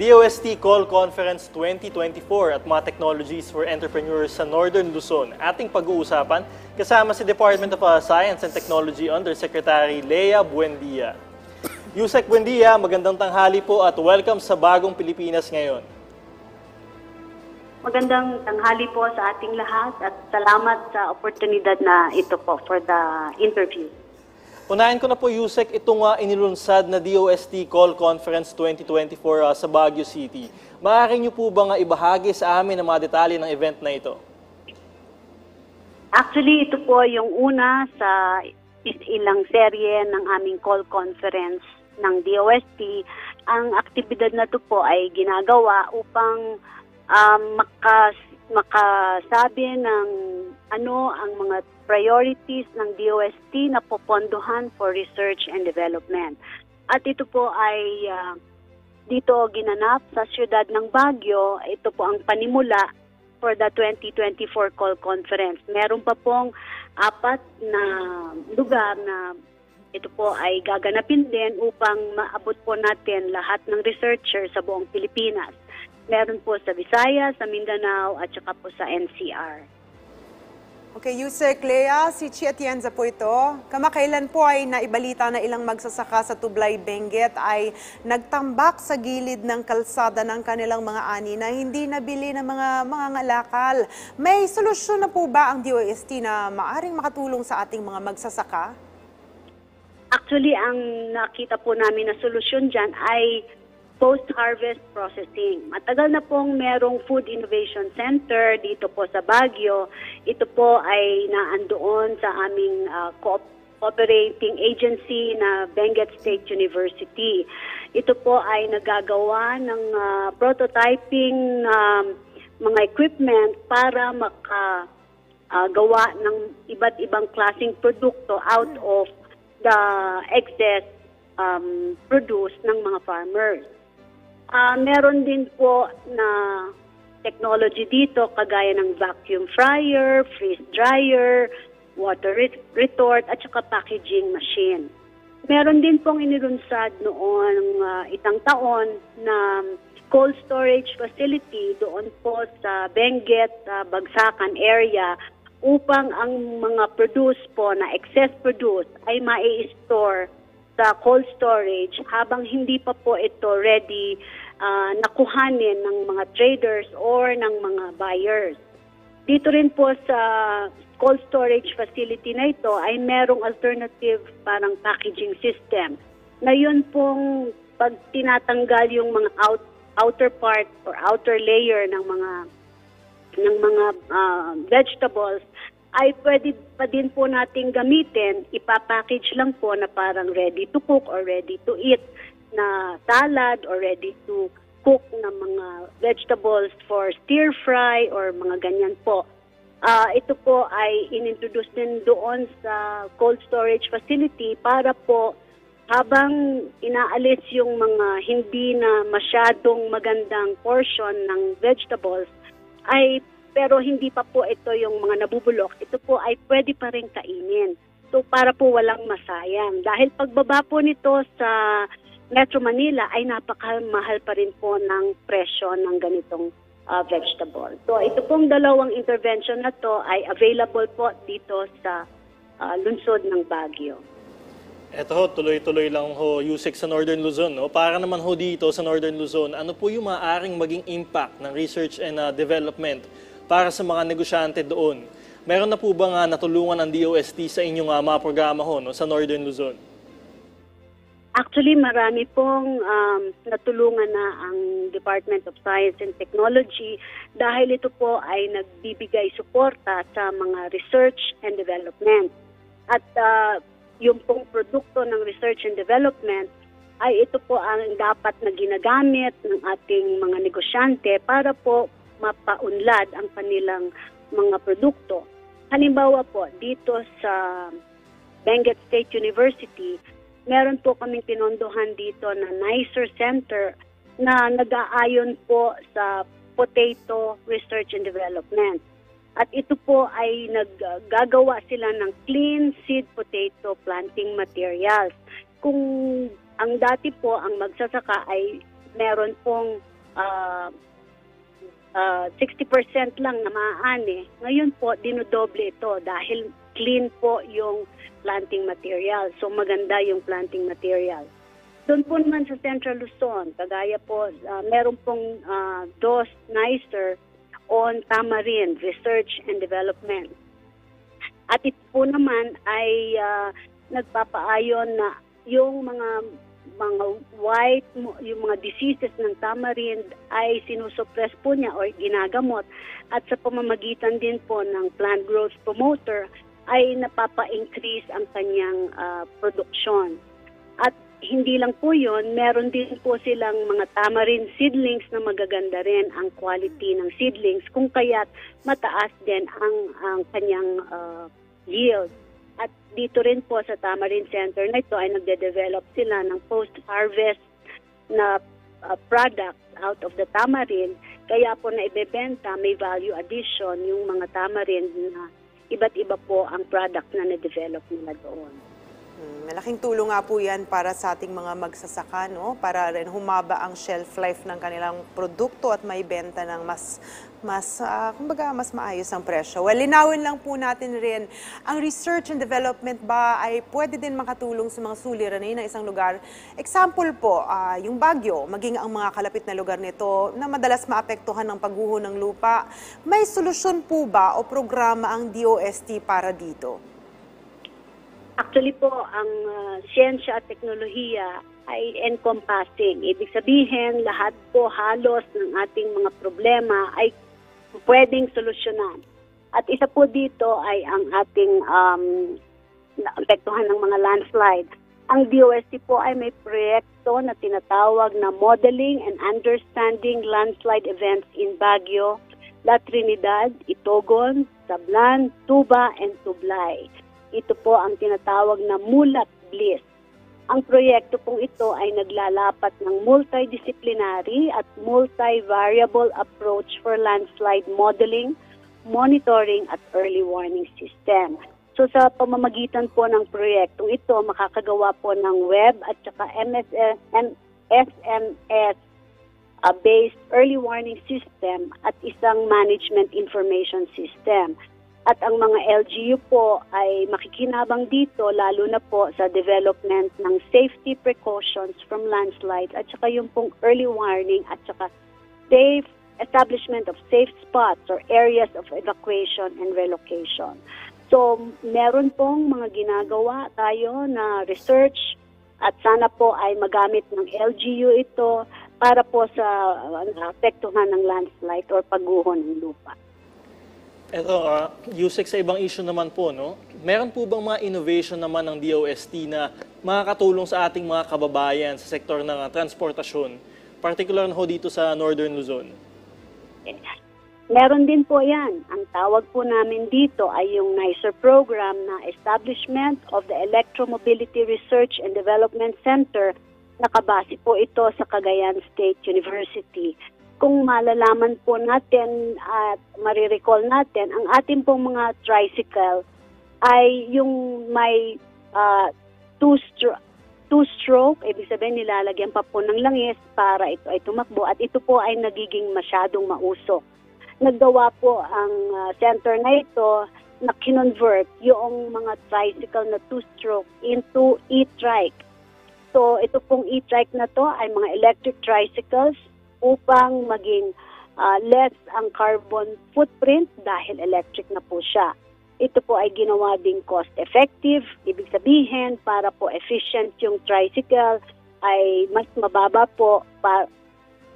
DOST Call Conference 2024 at mga technologies for entrepreneurs sa Northern Luzon. Ating pag-uusapan kasama si Department of uh, Science and Technology Undersecretary Lea Buendia. Yusek Buendia, magandang tanghali po at welcome sa Bagong Pilipinas ngayon. Magandang tanghali po sa ating lahat at salamat sa oportunidad na ito po for the interview. Unahin ko na po, Yusek, itong uh, inilunsad na DOST Call Conference 2024 uh, sa Baguio City. Maaari niyo po bang uh, ibahagi sa amin ang mga detalye ng event na ito? Actually, ito po yung una sa ilang serye ng aming call conference ng DOST. Ang aktibidad na ito po ay ginagawa upang um, makas, makasabi ng ano ang mga priorities ng DOST na popondohan for research and development. At ito po ay uh, dito ginanap sa siyudad ng Baguio. Ito po ang panimula for the 2024 call conference. Meron pa pong apat na lugar na ito po ay gaganapin din upang maabot po natin lahat ng researcher sa buong Pilipinas. Meron po sa Visayas, sa Mindanao at saka po sa NCR. Okay, Yusek Lea, si Chi Atienza po ito. Kamakailan po ay naibalita na ilang magsasaka sa Tublay, Benguet ay nagtambak sa gilid ng kalsada ng kanilang mga ani na hindi nabili ng mga mga ngalakal. May solusyon na po ba ang DOST na maaring makatulong sa ating mga magsasaka? Actually, ang nakita po namin na solusyon dyan ay post-harvest processing. Matagal na pong merong Food Innovation Center dito po sa Baguio. Ito po ay naandoon sa aming uh, cooperating agency na Benguet State University. Ito po ay nagagawa ng uh, prototyping um, mga equipment para maka uh, gawa ng iba't ibang klasing produkto out of the excess um, produce ng mga farmers. Uh, meron din po na technology dito kagaya ng vacuum fryer, freeze dryer, water retort at saka packaging machine. Meron din pong inilunsad noon uh, itang taon na cold storage facility doon po sa Benguet, uh, Bagsakan area upang ang mga produce po na excess produce ay mai-store sa cold storage habang hindi pa po ito ready uh, nakuhanin ng mga traders or ng mga buyers. Dito rin po sa cold storage facility na ito ay merong alternative parang packaging system na yun pong pag tinatanggal yung mga out, outer part or outer layer ng mga ng mga uh, vegetables ay pwede pa din po nating gamitin, ipapackage lang po na parang ready to cook or ready to eat na salad or ready to cook na mga vegetables for stir fry or mga ganyan po. Uh, ito po ay inintroduce din doon sa cold storage facility para po habang inaalis yung mga hindi na masyadong magandang portion ng vegetables ay pero hindi pa po ito yung mga nabubulok. Ito po ay pwede pa rin kainin. So para po walang masayang. Dahil pagbaba po nito sa Metro Manila ay napakamahal pa rin po ng presyo ng ganitong uh, vegetable. So ito pong dalawang intervention na to ay available po dito sa uh, lungsod ng Baguio. Ito ho, tuloy-tuloy lang ho, Yusek sa Northern Luzon. No? Para naman ho dito sa Northern Luzon, ano po yung maaaring maging impact ng research and uh, development para sa mga negosyante doon? Meron na po ba nga natulungan ng DOST sa inyong uh, mga programa ho no, sa Northern Luzon? Actually, marami pong um, natulungan na ang Department of Science and Technology dahil ito po ay nagbibigay suporta sa mga research and development. At uh, yung pong produkto ng research and development ay ito po ang dapat na ginagamit ng ating mga negosyante para po mapaunlad ang kanilang mga produkto. Halimbawa po, dito sa Benguet State University, meron po kaming pinondohan dito na nicer center na nag-aayon po sa potato research and development. At ito po ay naggagawa sila ng clean seed potato planting materials. Kung ang dati po ang magsasaka ay meron pong ah, ah, 60% lang na maaani. Ngayon po, dinodoble ito dahil clean po yung planting material. So maganda yung planting material. Doon po naman sa Central Luzon, kagaya po, ah, meron pong ah, DOS NICER on Tamarind Research and Development. At ito po naman ay ah, nagpapaayon na yung mga mga white, yung mga diseases ng tamarind ay sinusuppress po niya or ginagamot at sa pamamagitan din po ng plant growth promoter ay napapa-increase ang kanyang ah, produksyon. At hindi lang po yun, meron din po silang mga tamarind seedlings na magaganda rin ang quality ng seedlings kung kaya't mataas din ang, ang kanyang ah, yield. At dito rin po sa Tamarind Center na ito ay nagde-develop sila ng post-harvest na uh, products out of the tamarind. Kaya po na ibebenta, may value addition yung mga tamarind na iba't iba po ang product na na-develop nila doon. Hmm, Malaking tulong nga po yan para sa ating mga magsasaka, no? Para rin humaba ang shelf life ng kanilang produkto at may benta ng mas, mas, ah, kumbaga, mas maayos ang presyo. Well, linawin lang po natin rin, ang research and development ba ay pwede din makatulong sa mga suliranin ng isang lugar? Example po, ah, yung Bagyo, maging ang mga kalapit na lugar nito na madalas maapektuhan ng pagguho ng lupa. May solusyon po ba o programa ang DOST para dito? Actually po, ang uh, siyensya at teknolohiya ay encompassing. Ibig sabihin, lahat po halos ng ating mga problema ay pwedeng solusyonan. At isa po dito ay ang ating um, naapektuhan ng mga landslide. Ang DOST po ay may proyekto na tinatawag na Modeling and Understanding Landslide Events in Baguio, La Trinidad, Itogon, Sablan, Tuba, and Tublay. Ito po ang tinatawag na Mulat Bliss. Ang proyekto pong ito ay naglalapat ng multidisciplinary at multivariable approach for landslide modeling, monitoring at early warning system. So sa pamamagitan po ng proyektong ito, makakagawa po ng web at saka MSS, SMS uh, based early warning system at isang management information system. At ang mga LGU po ay makikinabang dito lalo na po sa development ng safety precautions from landslides at saka yung pong early warning at saka safe establishment of safe spots or areas of evacuation and relocation. So, meron pong mga ginagawa tayo na research at sana po ay magamit ng LGU ito para po sa uh, apektuhan ng landslide or pagguho ng lupa. Pero uh, Yusek, sa ibang issue naman po, no? meron po bang mga innovation naman ng DOST na makakatulong sa ating mga kababayan sa sektor ng uh, transportasyon, particular na ho dito sa Northern Luzon? Meron din po yan. Ang tawag po namin dito ay yung NICER program na Establishment of the Electromobility Research and Development Center. Nakabase po ito sa Cagayan State University. Kung malalaman po natin at marirecall natin, ang ating pong mga tricycle ay yung may ah, two-stroke two-stroke, ibig sabihin nilalagyan pa po ng langis para ito ay tumakbo at ito po ay nagiging masyadong mausok. Naggawa po ang ah, center na ito na kinonvert yung mga tricycle na two-stroke into e-trike. So ito pong e-trike na to ay mga electric tricycles upang maging ah, less ang carbon footprint dahil electric na po siya. Ito po ay ginawa ding cost effective, ibig sabihin para po efficient yung tricycle ay mas mababa po pa,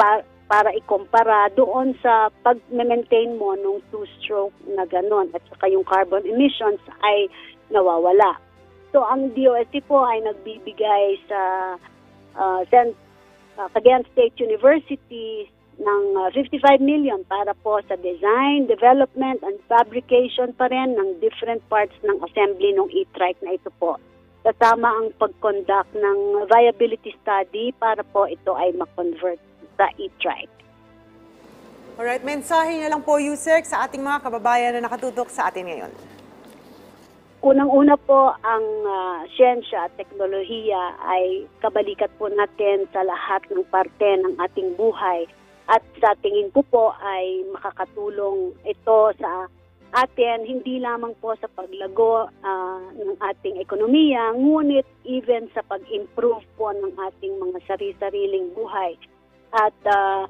pa- para ikumpara doon sa pag-maintain mo nung two-stroke na ganon at saka yung carbon emissions ay nawawala. So ang DOST po ay nagbibigay sa uh, uh, Cagayan State University ng uh, 55 million para po sa design, development, and fabrication pa rin ng different parts ng assembly ng e-trike na ito po. Kasama ang pag-conduct ng viability study para po ito ay makonvert sa e-trike. Alright, mensahe na lang po, Yusek, sa ating mga kababayan na nakatutok sa atin ngayon. Unang-una po ang ah, siyensya at teknolohiya ay kabalikat po natin sa lahat ng parte ng ating buhay At sa tingin ko po ay makakatulong ito sa atin, hindi lamang po sa paglago ah, ng ating ekonomiya, ngunit even sa pag-improve po ng ating mga sari-sariling buhay. At ah,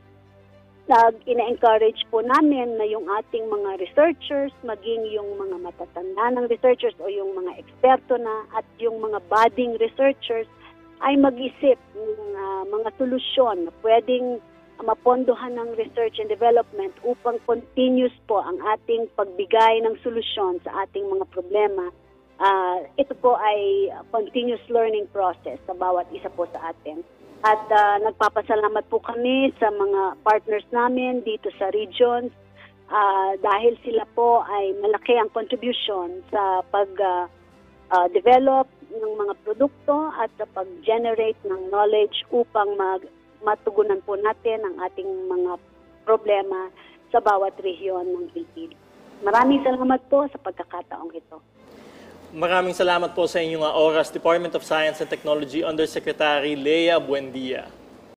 nag ina-encourage po namin na yung ating mga researchers, maging yung mga matatanda ng researchers o yung mga eksperto na at yung mga budding researchers ay mag-isip ng ah, mga solusyon na pwedeng mapondohan ng research and development upang continuous po ang ating pagbigay ng solusyon sa ating mga problema. Ah, ito po ay continuous learning process sa bawat isa po sa atin. At ah, nagpapasalamat po kami sa mga partners namin dito sa regions ah, dahil sila po ay malaki ang contribution sa pag-develop ng mga produkto at sa pag-generate ng knowledge upang mag matugunan po natin ang ating mga problema sa bawat rehiyon ng Pilipinas. Maraming salamat po sa pagkakataong ito. Maraming salamat po sa inyong ah, oras, Department of Science and Technology Undersecretary Lea Buendia.